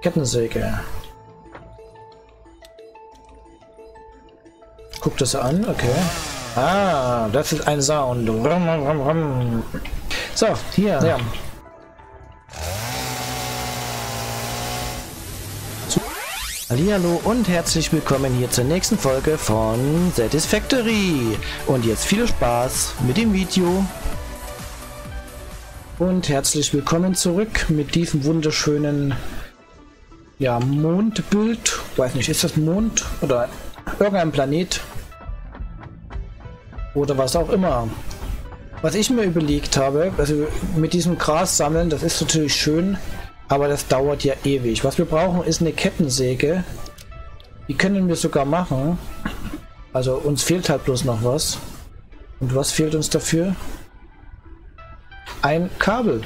Kettensäge. Guck das an, okay. Ah, das ist ein Sound. So, hier. Ja. Hallo und herzlich willkommen hier zur nächsten Folge von Satisfactory. Und jetzt viel Spaß mit dem Video. Und herzlich willkommen zurück mit diesem wunderschönen ja, Mondbild. Weiß nicht, ist das Mond oder irgendein Planet? Oder was auch immer. Was ich mir überlegt habe, also mit diesem Gras sammeln, das ist natürlich schön, aber das dauert ja ewig. Was wir brauchen, ist eine Kettensäge. Die können wir sogar machen. Also uns fehlt halt bloß noch was. Und was fehlt uns dafür? Ein Kabel.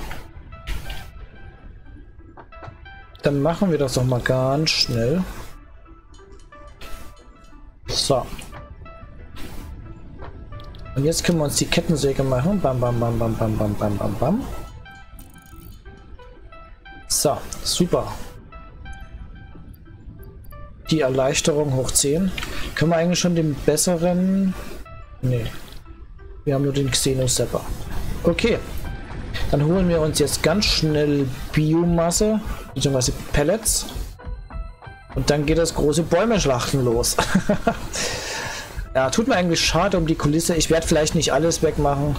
Dann machen wir das doch mal ganz schnell. So. Und jetzt können wir uns die Kettensäge machen. Bam, bam, bam, bam, bam, bam, bam, bam, bam. So, super. Die Erleichterung hoch 10. Können wir eigentlich schon den besseren... Nee. Wir haben nur den Xenosepper. Okay. Dann holen wir uns jetzt ganz schnell Biomasse, beziehungsweise Pellets. Und dann geht das große Bäume-Schlachten los. ja, tut mir eigentlich schade um die Kulisse. Ich werde vielleicht nicht alles wegmachen.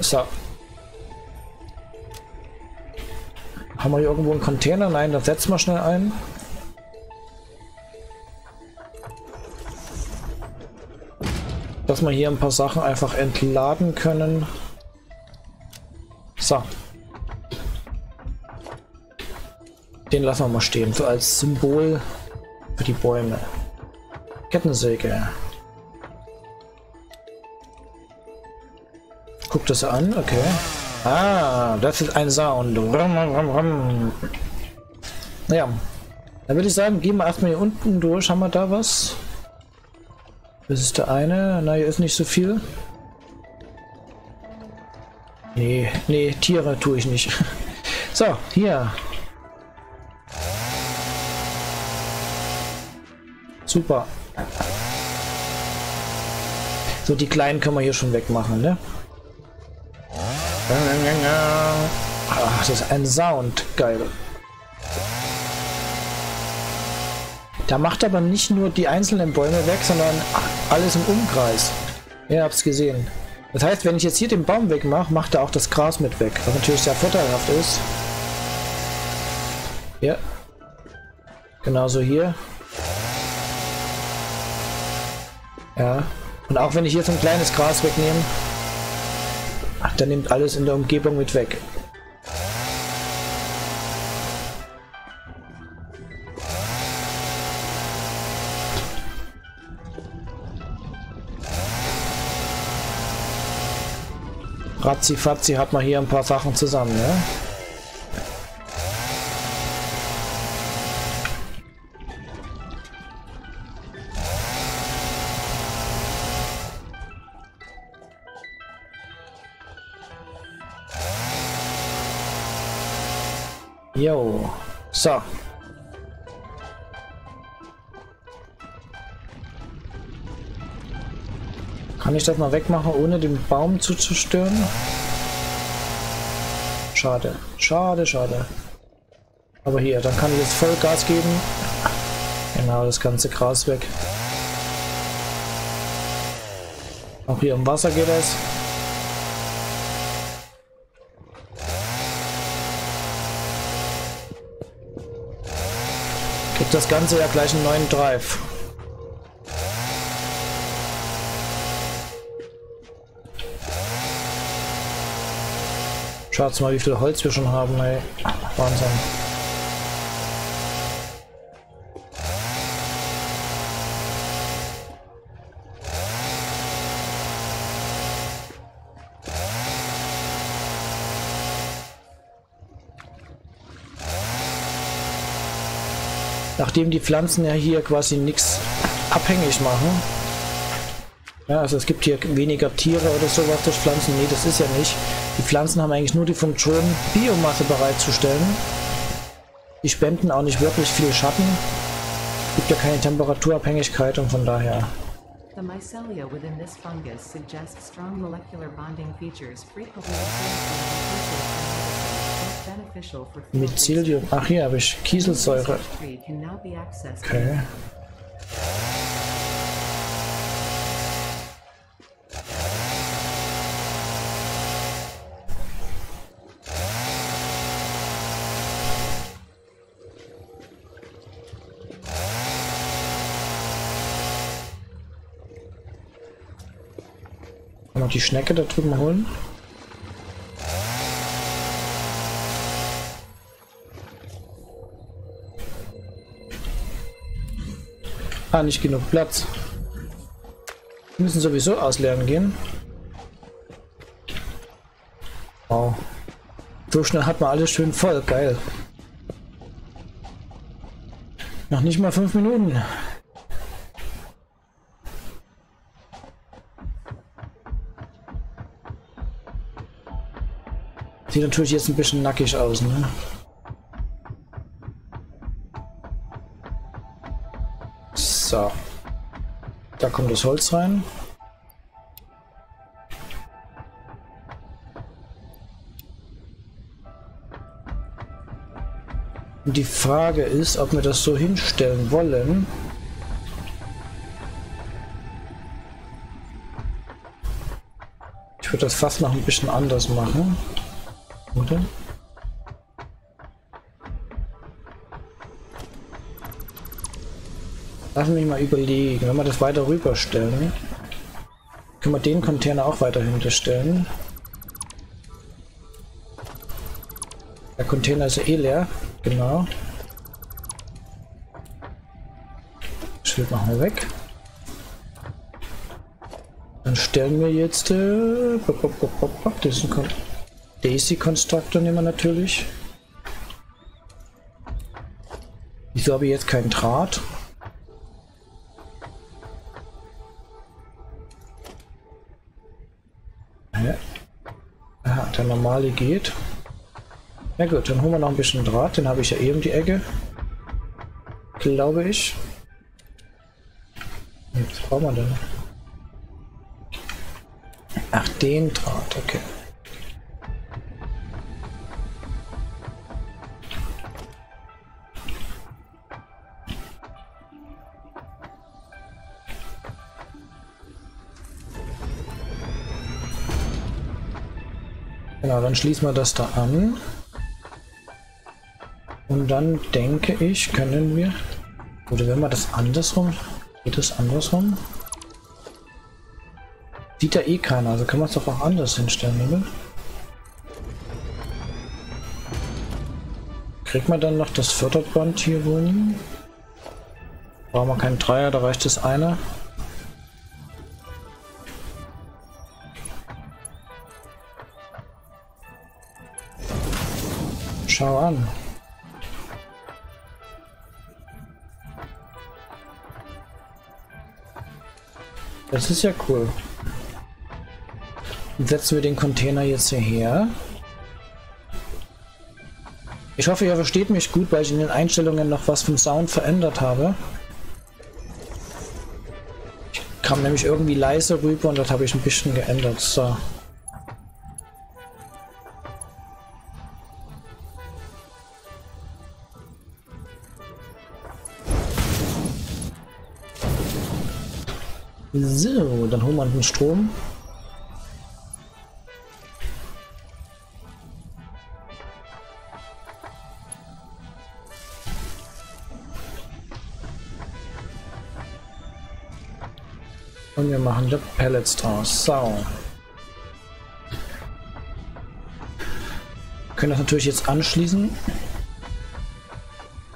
So, Haben wir hier irgendwo einen Container? Nein, da setzen wir schnell ein. Dass wir hier ein paar Sachen einfach entladen können. So. Den lassen wir mal stehen, so als Symbol für die Bäume. Kettensäge. Guckt das an, okay. Ah, das ist ein Sound. Naja. Dann würde ich sagen, gehen wir erstmal hier unten durch. Haben wir da was? Das ist der eine. Na, hier ist nicht so viel. Nee, nee, Tiere tue ich nicht. So, hier. Super. So, die kleinen können wir hier schon wegmachen, ne? Ach, das ist ein Sound. Geil. Da macht aber nicht nur die einzelnen Bäume weg, sondern alles im Umkreis. Ihr habt es gesehen. Das heißt, wenn ich jetzt hier den Baum wegmache, macht er auch das Gras mit weg. Was natürlich sehr vorteilhaft ist. Ja. Genauso hier. Ja. Und auch wenn ich so ein kleines Gras wegnehme, der nimmt alles in der Umgebung mit weg. Ratzi Fatzi hat man hier ein paar Sachen zusammen, ne? Jo. So. Kann ich das mal wegmachen, ohne den Baum zu zerstören? Schade. Schade, schade. Aber hier, dann kann ich jetzt Vollgas geben. Genau, das ganze Gras weg. Auch hier im Wasser geht es. Kriegt das Ganze ja gleich einen neuen Drive. Schaut mal, wie viel Holz wir schon haben, ey. Wahnsinn. Nachdem die Pflanzen ja hier quasi nichts abhängig machen. Ja, also es gibt hier weniger Tiere oder sowas durch Pflanzen. Nee, das ist ja nicht. Die Pflanzen haben eigentlich nur die Funktion, Biomasse bereitzustellen. Die spenden auch nicht wirklich viel Schatten. Gibt ja keine Temperaturabhängigkeit und von daher. The Mycelium. Ach hier habe ich Kieselsäure. Okay. Die Schnecke da drüben holen. Ah, nicht genug Platz. Wir müssen sowieso ausleeren gehen. Wow. So schnell hat man alles schön voll. Geil. Noch nicht mal fünf Minuten. Sieht natürlich jetzt ein bisschen nackig aus, ne? So. Da kommt das Holz rein. Und die Frage ist, ob wir das so hinstellen wollen. Ich würde das fast noch ein bisschen anders machen. Oder? Lass mich mal überlegen, wenn wir das weiter rüberstellen, können wir den Container auch weiter hinterstellen. Der Container ist ja eh leer, genau. Schild machen wir weg. Dann stellen wir jetzt äh, diesen Container. Daisy Constructor nehmen wir natürlich. Wieso habe ich jetzt keinen Draht? Hä? Aha, der normale geht. Ja gut, dann holen wir noch ein bisschen Draht. Den habe ich ja eben die Ecke. Glaube ich. Was brauchen wir denn? Ach, den Draht, okay. Genau, dann schließen wir das da an. Und dann denke ich, können wir... Oder wenn wir das andersrum... Geht das andersrum? Sieht ja eh keiner, also können wir es doch auch anders hinstellen, oder? Kriegt man dann noch das Förderband hier rum? Brauchen wir keinen Dreier, da reicht es einer. Schau an. Das ist ja cool. Dann setzen wir den Container jetzt hierher. Ich hoffe, ihr versteht mich gut, weil ich in den Einstellungen noch was vom Sound verändert habe. Ich kam nämlich irgendwie leise rüber und das habe ich ein bisschen geändert. So. So, dann holen wir den Strom. Und wir machen die Pellets draus. So. können das natürlich jetzt anschließen.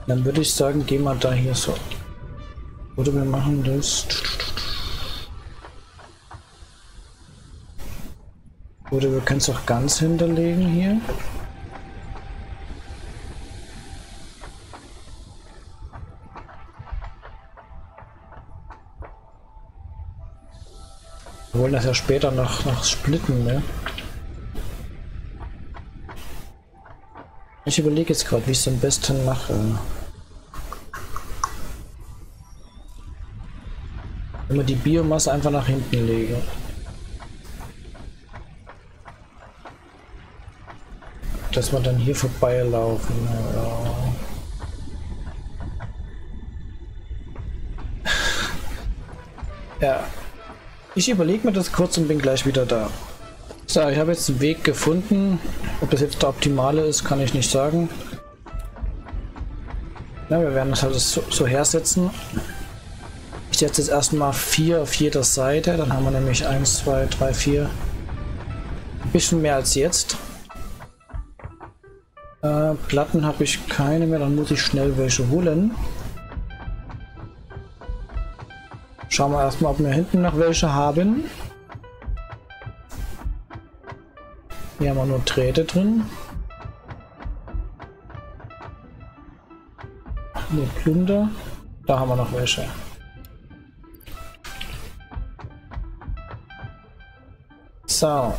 Dann würde ich sagen, gehen wir da hier so. Oder wir machen das. Oder wir können es auch ganz hinterlegen hier. Wir wollen das ja später noch, noch splitten, ne? Ich überlege jetzt gerade, wie ich es am besten mache. Wir die Biomasse einfach nach hinten legen. Dass wir dann hier vorbeilaufen. Ja. ja. Ich überlege mir das kurz und bin gleich wieder da. So, ich habe jetzt einen Weg gefunden. Ob das jetzt der optimale ist, kann ich nicht sagen. Ja, wir werden das halt so, so hersetzen. Ich setze jetzt erstmal vier auf jeder Seite. Dann haben wir nämlich 1, 2, 3, 4. Ein bisschen mehr als jetzt. Äh, Platten habe ich keine mehr, dann muss ich schnell welche holen. Schauen wir erstmal, ob wir hinten noch welche haben. Hier haben wir nur Drähte drin. Nur Plunder. Da haben wir noch welche. So.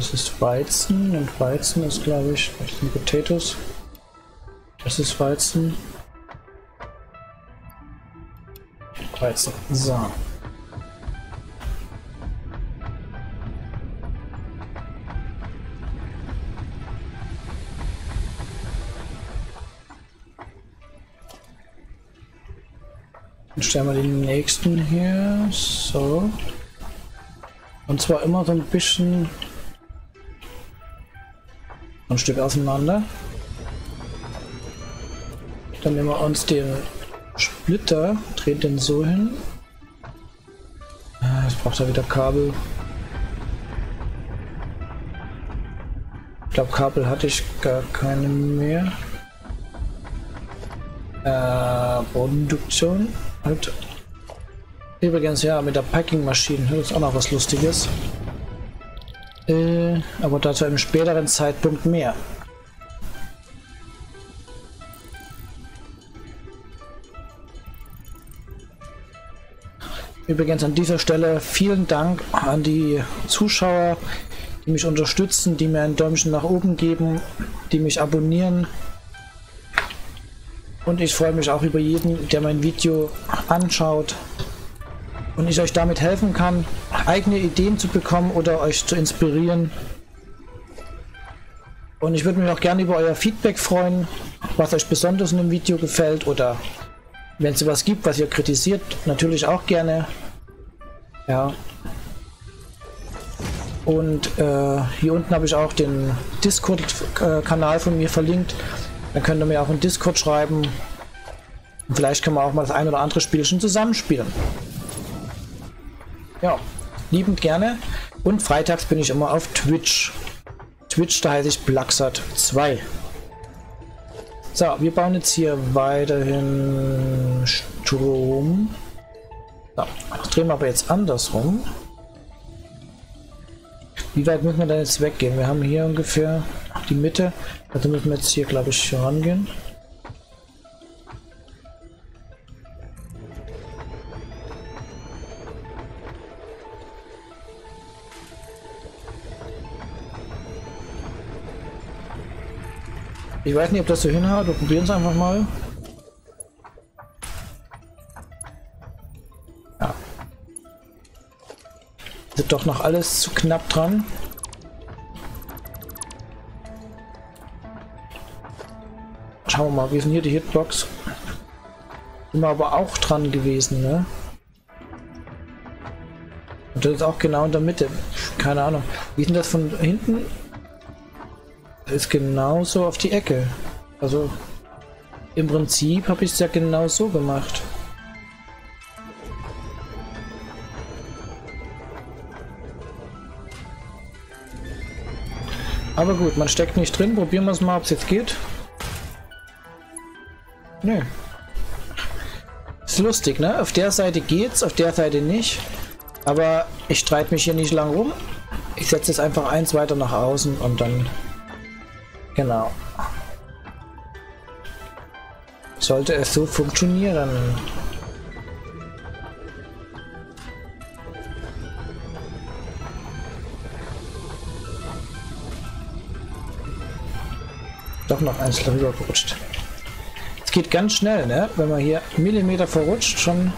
Das ist Weizen und Weizen ist glaube ich, das sind Potatoes. Das ist Weizen. Weizen. So. Dann stellen wir den nächsten hier. So. Und zwar immer so ein bisschen ein Stück auseinander. Dann nehmen wir uns den Splitter, drehen den so hin. Ah, jetzt braucht er wieder Kabel. Ich glaube, Kabel hatte ich gar keine mehr. Äh, Bodenduktion. Halt. Übrigens, ja, mit der Packing-Maschine. Das ist auch noch was Lustiges. Äh, aber dazu einem späteren Zeitpunkt mehr. Übrigens an dieser Stelle vielen Dank an die Zuschauer, die mich unterstützen, die mir ein Däumchen nach oben geben, die mich abonnieren. Und ich freue mich auch über jeden, der mein Video anschaut und ich euch damit helfen kann, eigene Ideen zu bekommen oder euch zu inspirieren. Und ich würde mich auch gerne über euer Feedback freuen, was euch besonders in dem Video gefällt oder wenn es was gibt, was ihr kritisiert, natürlich auch gerne. Ja. Und äh, hier unten habe ich auch den Discord-Kanal von mir verlinkt. Da könnt ihr mir auch in Discord schreiben. Und vielleicht können wir auch mal das ein oder andere Spielchen zusammenspielen. Ja, liebend gerne. Und freitags bin ich immer auf Twitch. Twitch, da heiße ich Blacksat2. So, wir bauen jetzt hier weiterhin Strom. So, drehen wir aber jetzt andersrum. Wie weit müssen wir denn jetzt weggehen? Wir haben hier ungefähr die Mitte. Also müssen wir jetzt hier, glaube ich, rangehen. Ich weiß nicht, ob das so hinhaut. Wir probieren es einfach mal. Ja. Ist doch noch alles zu knapp dran. Schauen wir mal, wie ist denn hier die Hitbox? Sind wir aber auch dran gewesen, ne? Und das ist auch genau in der Mitte. Keine Ahnung. Wie ist denn das von hinten? Ist genauso auf die Ecke. Also im Prinzip habe ich es ja genau so gemacht. Aber gut, man steckt nicht drin. Probieren wir es mal, ob es jetzt geht. Nö. Ist lustig, ne? Auf der Seite geht's, auf der Seite nicht. Aber ich streite mich hier nicht lang rum. Ich setze es einfach eins weiter nach außen und dann Genau. sollte es so funktionieren. Doch noch eins darüber gerutscht. Es geht ganz schnell, ne? Wenn man hier Millimeter verrutscht, schon...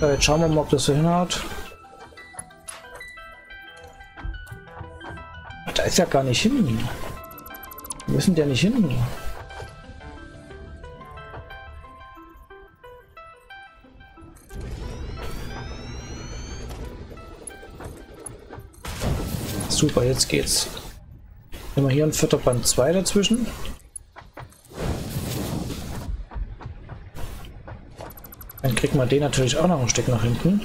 So, jetzt schauen wir mal, ob das so hinhaut. Ist ja gar nicht hin. Wir müssen ja nicht hin. Super, jetzt geht's. Wir hier ein vierter Band 2 dazwischen. Dann kriegt man den natürlich auch noch ein Stück nach hinten.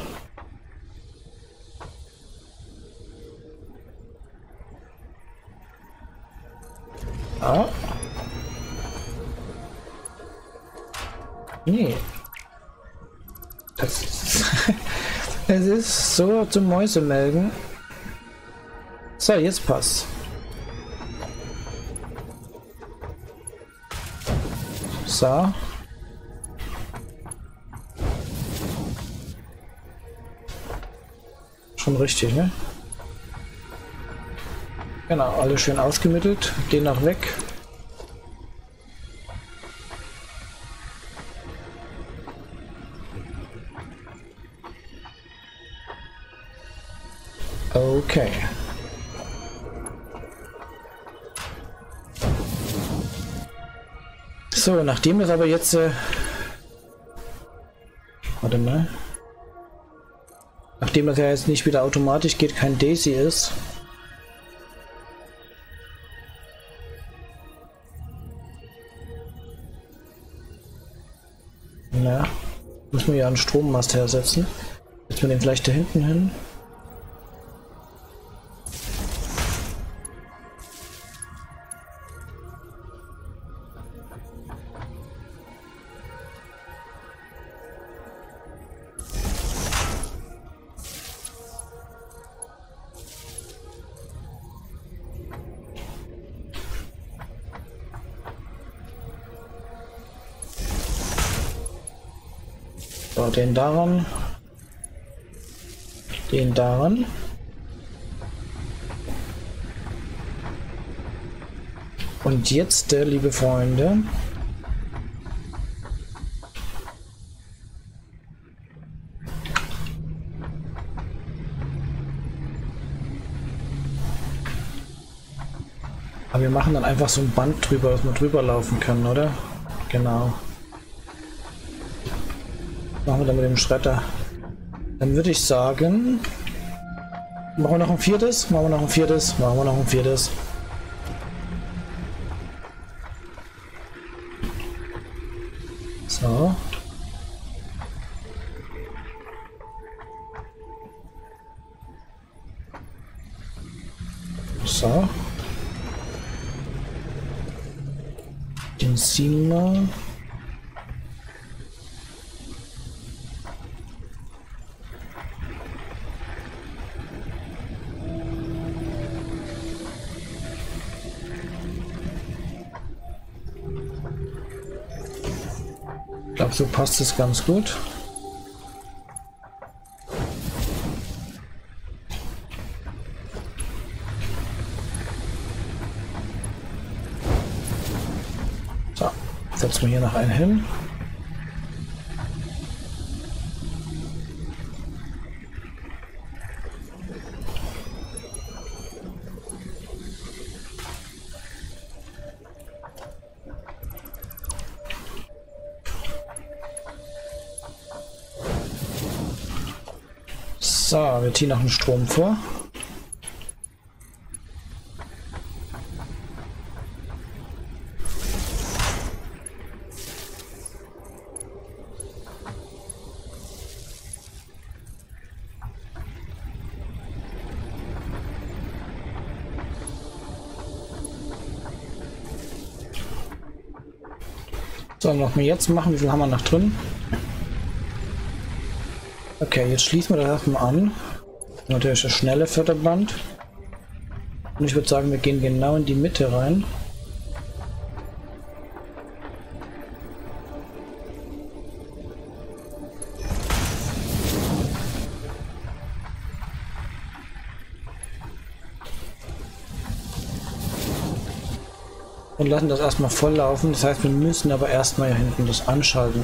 Es ist so zum Mäusemelden. So, jetzt passt. So. Schon richtig, ne? Genau, alles schön ausgemittelt. Den noch weg. Okay. So, nachdem es aber jetzt... Äh, warte mal. Nachdem das ja jetzt nicht wieder automatisch geht, kein Daisy ist. Na, muss man ja einen Strommast hersetzen. Jetzt wir den vielleicht da hinten hin. So, den daran. Den daran. Und jetzt, äh, liebe Freunde, Aber wir machen dann einfach so ein Band drüber, dass man drüber laufen kann, oder? Genau. Machen wir dann mit dem Schredder. Dann würde ich sagen... Machen wir noch ein viertes? Machen wir noch ein viertes? Machen wir noch ein viertes. So. So. Den ziehen wir. Ich glaube, so passt es ganz gut. So, setzen wir hier noch einen hin. So, wir ziehen noch einen Strom vor. So, noch wir jetzt machen. Wie viel haben wir noch drin? Okay, jetzt schließen wir das erstmal an. Natürlich das schnelle Förderband. Und ich würde sagen, wir gehen genau in die Mitte rein. Und lassen das erstmal voll laufen. Das heißt, wir müssen aber erstmal hier hinten das anschalten.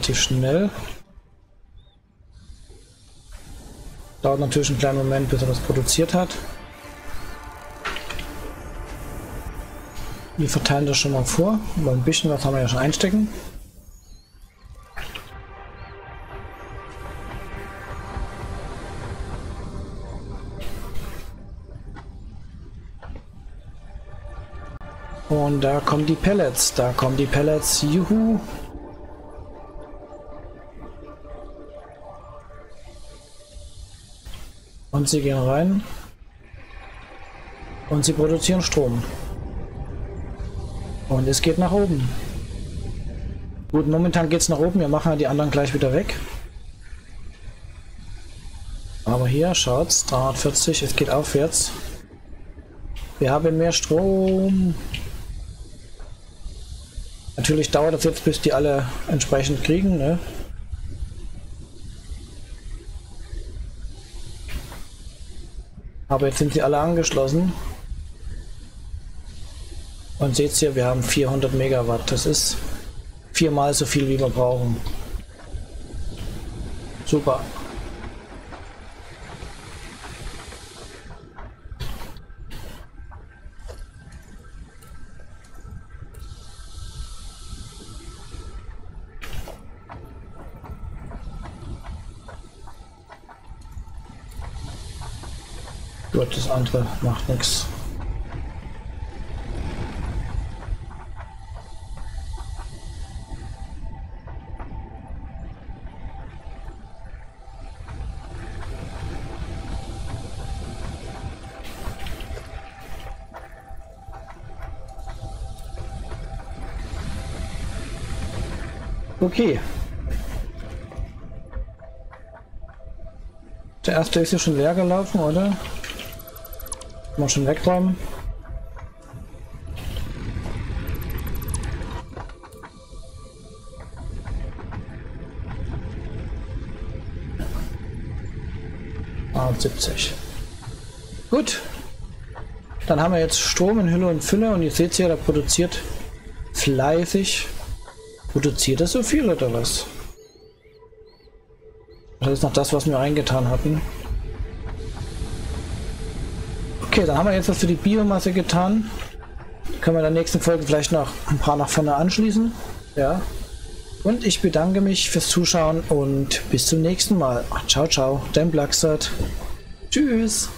Relativ schnell. Dauert natürlich einen kleinen Moment, bis er das produziert hat. Wir verteilen das schon mal vor, weil ein bisschen was haben wir ja schon einstecken. Und da kommen die Pellets, da kommen die Pellets, juhu. Und sie gehen rein. Und sie produzieren Strom. Und es geht nach oben. Gut, momentan geht es nach oben. Wir machen ja die anderen gleich wieder weg. Aber hier, schaut's, 340, es geht aufwärts. Wir haben mehr Strom. Natürlich dauert das jetzt, bis die alle entsprechend kriegen, ne? Aber jetzt sind sie alle angeschlossen. Und seht ihr, wir haben 400 Megawatt. Das ist viermal so viel, wie wir brauchen. Super. Gut, das andere macht nichts. Okay. Der erste ist ja schon leer gelaufen, oder? Mal schon wegräumen. Ah, 70. Gut. Dann haben wir jetzt Strom in Hülle und Fülle und ihr seht ja, der produziert fleißig. Produziert er so viel oder was? Das ist noch das, was wir reingetan hatten. Okay, dann haben wir jetzt was für die Biomasse getan. Können wir in der nächsten Folge vielleicht noch ein paar nach vorne anschließen. Ja. Und ich bedanke mich fürs Zuschauen und bis zum nächsten Mal. Ciao, ciao, dein Blacksat. Tschüss.